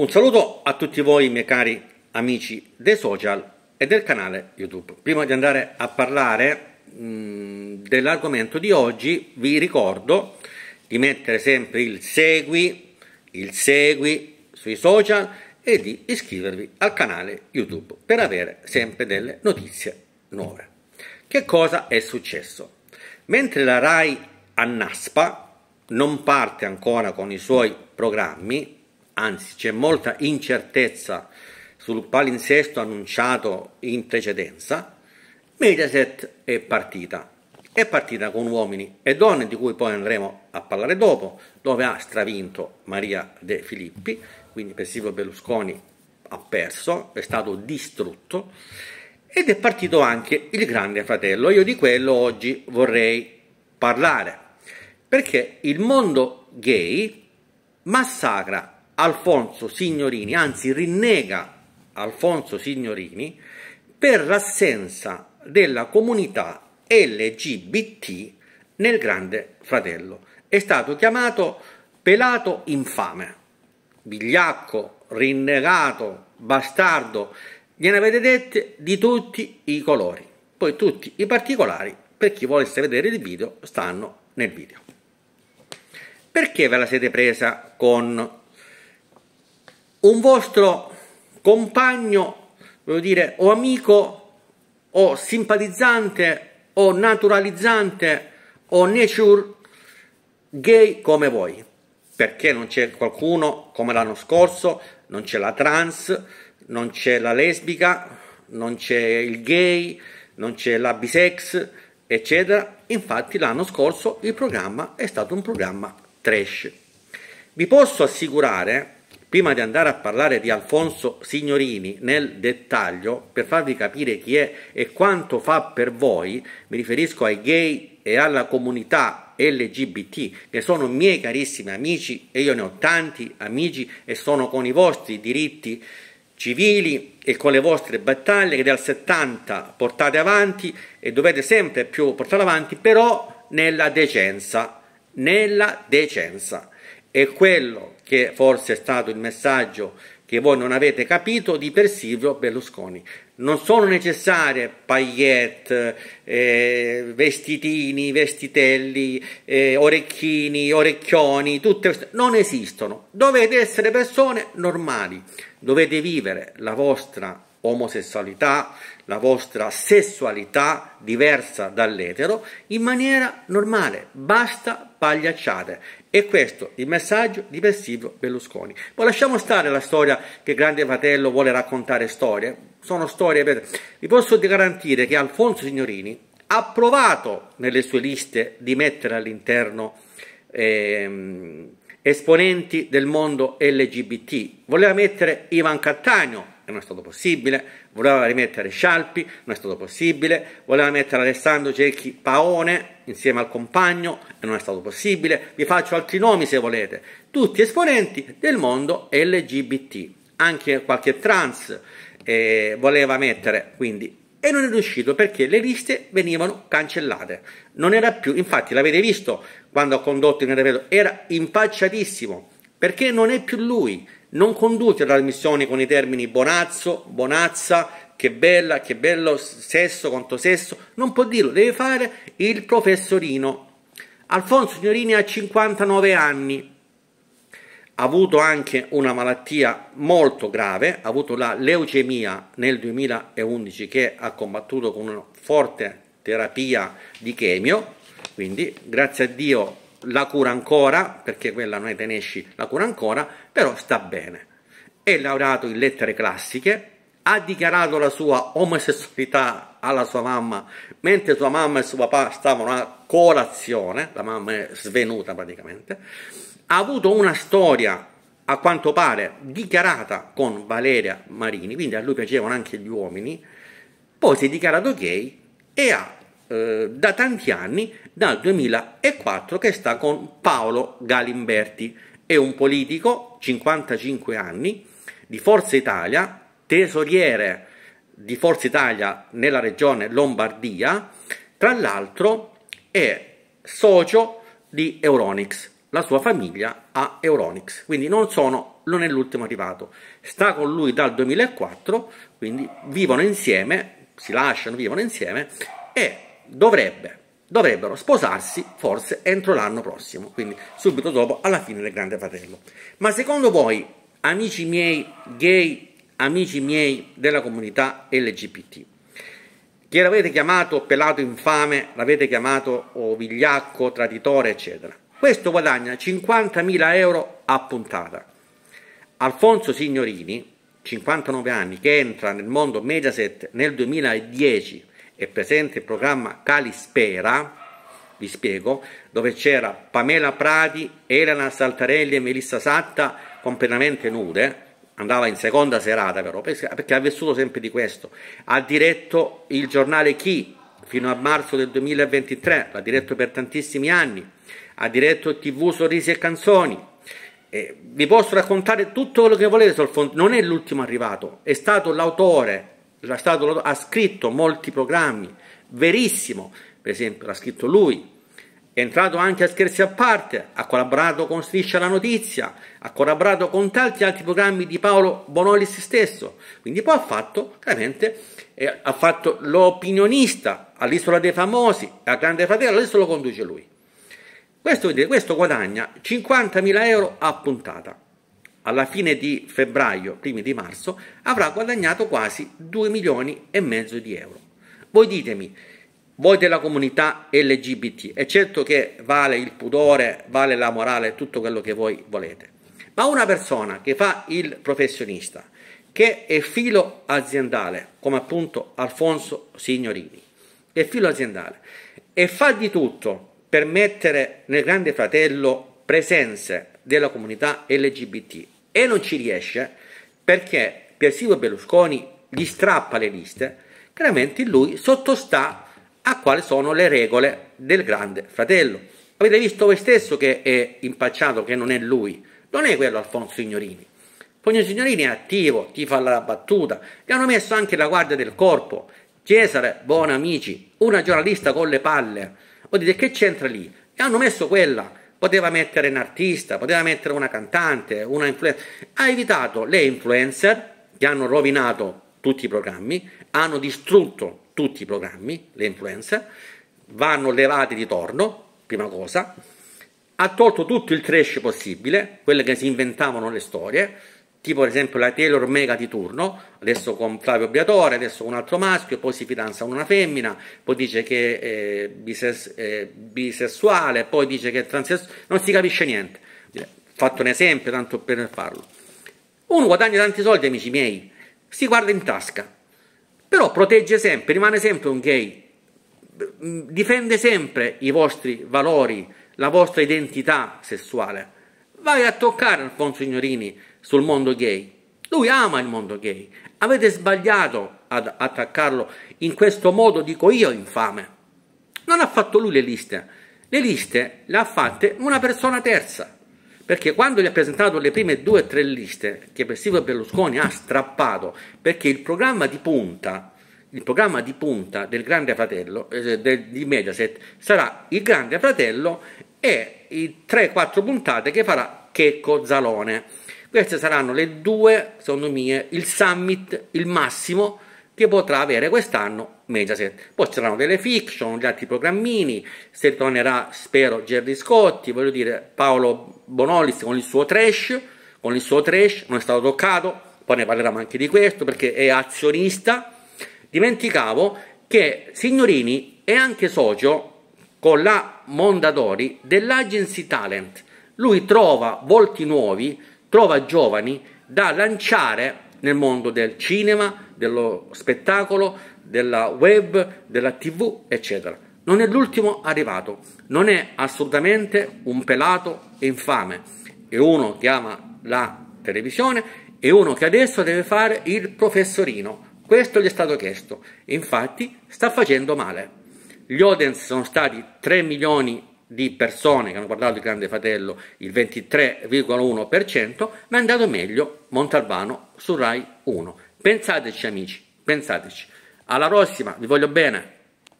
Un saluto a tutti voi miei cari amici dei social e del canale YouTube. Prima di andare a parlare dell'argomento di oggi vi ricordo di mettere sempre il segui, il segui sui social e di iscrivervi al canale YouTube per avere sempre delle notizie nuove. Che cosa è successo? Mentre la RAI annaspa, non parte ancora con i suoi programmi, anzi c'è molta incertezza sul palinsesto annunciato in precedenza, Mediaset è partita. È partita con uomini e donne di cui poi andremo a parlare dopo, dove ha stravinto Maria De Filippi, quindi per Silvio Berlusconi ha perso, è stato distrutto, ed è partito anche il Grande Fratello. Io di quello oggi vorrei parlare, perché il mondo gay massacra Alfonso Signorini, anzi rinnega Alfonso Signorini per l'assenza della comunità LGBT nel Grande Fratello. È stato chiamato pelato infame, vigliacco, rinnegato, bastardo, gliene avete dette di tutti i colori. Poi tutti i particolari, per chi volesse vedere il video, stanno nel video. Perché ve la siete presa con un vostro compagno, voglio dire, o amico o simpatizzante o naturalizzante o nature gay come voi. Perché non c'è qualcuno come l'anno scorso non c'è la trans non c'è la lesbica non c'è il gay non c'è la bisex eccetera. Infatti l'anno scorso il programma è stato un programma trash. Vi posso assicurare Prima di andare a parlare di Alfonso Signorini nel dettaglio, per farvi capire chi è e quanto fa per voi, mi riferisco ai gay e alla comunità LGBT, che sono miei carissimi amici e io ne ho tanti amici e sono con i vostri diritti civili e con le vostre battaglie che dal 70 portate avanti e dovete sempre più portare avanti, però nella decenza, nella decenza. E quello che forse è stato il messaggio che voi non avete capito di per Silvio Berlusconi. Non sono necessarie paillette, eh, vestitini, vestitelli, eh, orecchini, orecchioni, tutte queste non esistono. Dovete essere persone normali, dovete vivere la vostra omosessualità, la vostra sessualità diversa dall'etero in maniera normale, basta pagliacciate. E questo il messaggio di Silvio Berlusconi. Poi lasciamo stare la storia che Grande Fratello vuole raccontare storie, sono storie per... Vi posso garantire che Alfonso Signorini ha provato nelle sue liste di mettere all'interno ehm, esponenti del mondo LGBT, voleva mettere Ivan Cattaneo, non è stato possibile, voleva rimettere Scialpi, non è stato possibile, voleva mettere Alessandro Cecchi Paone insieme al compagno e non è stato possibile, vi faccio altri nomi se volete, tutti esponenti del mondo LGBT, anche qualche trans eh, voleva mettere, quindi. E non è riuscito perché le liste venivano cancellate. Non era più, infatti l'avete visto quando ha condotto il Revedo, era impacciatissimo. Perché non è più lui, non conduce la trasmissione con i termini bonazzo, bonazza, che bella, che bello sesso, quanto sesso, non può dirlo, deve fare il professorino. Alfonso Signorini ha 59 anni, ha avuto anche una malattia molto grave, ha avuto la leucemia nel 2011 che ha combattuto con una forte terapia di chemio, quindi grazie a Dio la cura ancora, perché quella non è tenesci, la cura ancora, però sta bene. È laureato in lettere classiche, ha dichiarato la sua omosessualità alla sua mamma, mentre sua mamma e suo papà stavano a colazione, la mamma è svenuta praticamente, ha avuto una storia a quanto pare dichiarata con Valeria Marini, quindi a lui piacevano anche gli uomini, poi si è dichiarato gay e ha eh, da tanti anni, dal 2004, che sta con Paolo Galimberti, è un politico, 55 anni, di Forza Italia, tesoriere di Forza Italia nella regione Lombardia, tra l'altro è socio di Euronix. la sua famiglia a Euronics, quindi non, sono, non è l'ultimo arrivato, sta con lui dal 2004, quindi vivono insieme, si lasciano, vivono insieme e dovrebbe, dovrebbero sposarsi forse entro l'anno prossimo, quindi subito dopo, alla fine del Grande Fratello. Ma secondo voi, amici miei gay, amici miei della comunità LGBT, che l'avete chiamato pelato infame, l'avete chiamato oh, vigliacco, traditore, eccetera, questo guadagna 50.000 euro a puntata. Alfonso Signorini, 59 anni, che entra nel mondo Mediaset nel 2010 e presenta il programma Calispera, vi spiego, dove c'era Pamela Prati, Elena Saltarelli e Melissa Satta completamente nude, andava in seconda serata però, perché ha vissuto sempre di questo. Ha diretto il giornale Chi fino a marzo del 2023, l'ha diretto per tantissimi anni ha diretto TV Sorrisi e Canzoni. Eh, vi posso raccontare tutto quello che volete sul fondo, non è l'ultimo arrivato, è stato l'autore, ha scritto molti programmi, verissimo, per esempio l'ha scritto lui, è entrato anche a scherzi a parte, ha collaborato con Striscia la Notizia, ha collaborato con tanti altri programmi di Paolo Bonolis stesso, quindi poi ha fatto, chiaramente, eh, ha fatto l'opinionista all'Isola dei Famosi, a Grande Fratello, adesso lo conduce lui. Questo, questo guadagna 50.000 euro a puntata. Alla fine di febbraio, primi di marzo, avrà guadagnato quasi 2 milioni e mezzo di euro. Voi ditemi, voi della comunità LGBT, è certo che vale il pudore, vale la morale, tutto quello che voi volete, ma una persona che fa il professionista, che è filo aziendale, come appunto Alfonso Signorini, è filo aziendale, e fa di tutto per mettere nel Grande Fratello presenze della comunità LGBT e non ci riesce perché per Silvio Berlusconi gli strappa le liste, chiaramente lui sottostà a quali sono le regole del Grande Fratello. Avete visto voi stesso che è impacciato, che non è lui, non è quello Alfonso Signorini. Alfonso Signorini è attivo, ti fa la battuta, gli hanno messo anche la guardia del corpo, Cesare buoni amici, una giornalista con le palle, voi dite che c'entra lì? E hanno messo quella, poteva mettere un artista, poteva mettere una cantante, una influencer. Ha evitato le influencer che hanno rovinato tutti i programmi, hanno distrutto tutti i programmi, le influencer, vanno levati di torno, prima cosa, ha tolto tutto il trash possibile, quelle che si inventavano le storie, tipo ad esempio la Taylor Mega di turno, adesso con Flavio Briatore, adesso con un altro maschio, poi si fidanza con una femmina, poi dice che è bises- è bisessuale, poi dice che è transessuale, non si capisce niente. Fatto un esempio, tanto per farlo. Uno guadagna tanti soldi, amici miei, si guarda in tasca, però protegge sempre, rimane sempre un gay, difende sempre i vostri valori, la vostra identità sessuale. Vai a toccare Alfonso Signorini, sul mondo gay. Lui ama il mondo gay. Avete sbagliato ad attaccarlo in questo modo, dico io, infame. Non ha fatto lui le liste. Le liste le ha fatte una persona terza. Perché quando gli ha presentato le prime due o tre liste che per Silvio Berlusconi ha strappato, perché il programma di punta, il programma di punta del Grande Fratello, eh, del, di Mediaset, sarà il Grande Fratello e i 3-4 puntate che farà Checco Zalone. Queste saranno le due, secondo me, il summit, il massimo che potrà avere quest'anno Mediaset. Poi ci saranno delle fiction, gli altri programmini, se tornerà, spero, Gerry Scotti, voglio dire, Paolo Bonolis con il suo trash, con il suo trash, non è stato toccato, poi ne parleremo anche di questo perché è azionista. Dimenticavo che Signorini è anche socio con la Mondadori dell'Agency Talent. Lui trova volti nuovi trova giovani da lanciare nel mondo del cinema, dello spettacolo, della web, della tv, eccetera. Non è l'ultimo arrivato, non è assolutamente un pelato infame, è uno che ama la televisione e uno che adesso deve fare il professorino. Questo gli è stato chiesto e infatti sta facendo male. Gli audience sono stati 3 milioni di persone che hanno guardato il Grande Fratello il 23,1%, ma è andato meglio Montalbano su Rai 1. Pensateci amici, pensateci. Alla prossima, vi voglio bene.